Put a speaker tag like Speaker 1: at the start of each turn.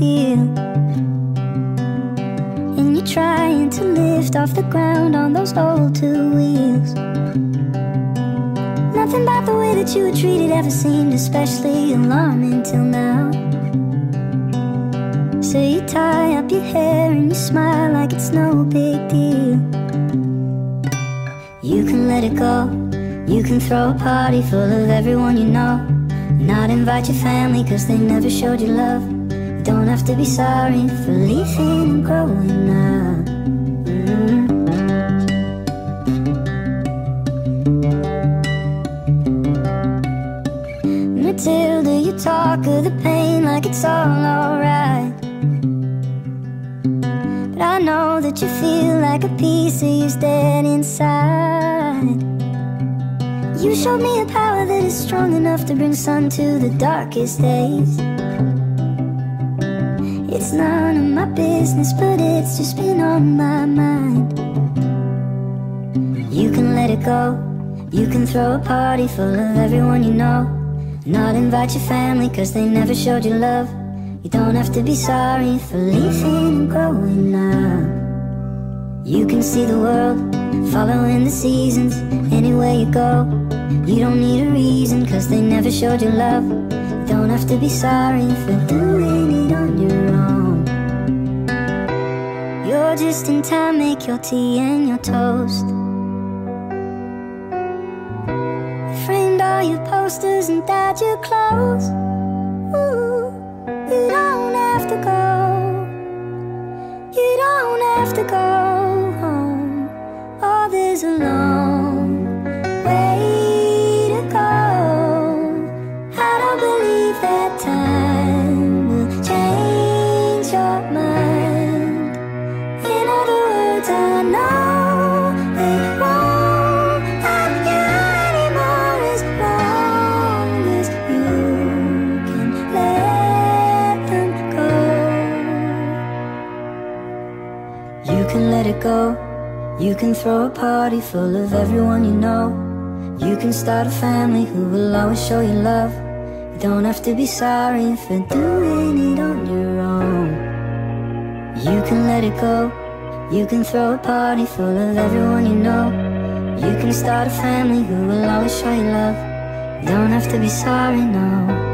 Speaker 1: deal. And you're trying to lift off the ground on those old two wheels. Nothing about the way that you were treated ever seemed especially alarming till now. So you tie up your hair and you smile like it's no big deal. You can let it go. You can throw a party full of everyone you know. Not invite your family cause they never showed you love. Don't have to be sorry for leaving and growing up. Mm. Matilda, you talk of the pain like it's all alright. But I know that you feel like a piece of you's dead inside. You showed me a power that is strong enough to bring sun to the darkest days. It's none of my business, but it's just been on my mind. You can let it go. You can throw a party full of everyone you know. Not invite your family cause they never showed you love. You don't have to be sorry for leaving and growing up. You can see the world, following the seasons, anywhere you go. You don't need a reason cause they never showed you love. You don't have to be sorry for doing it on your own. You're just in time, make your tea and your toast. Framed all your posters and dyed your clothes. Ooh, you don't have to go. You don't have to go home. Oh, there's a long way to go. I don't believe that time You can let them go You can let it go You can throw a party full of everyone you know. You can start a family who will always show you love. You don't have to be sorry for doing it on your own. You can let it go. You can throw a party full of everyone you know. You can start a family who will always show you love. Don't have to be sorry, no.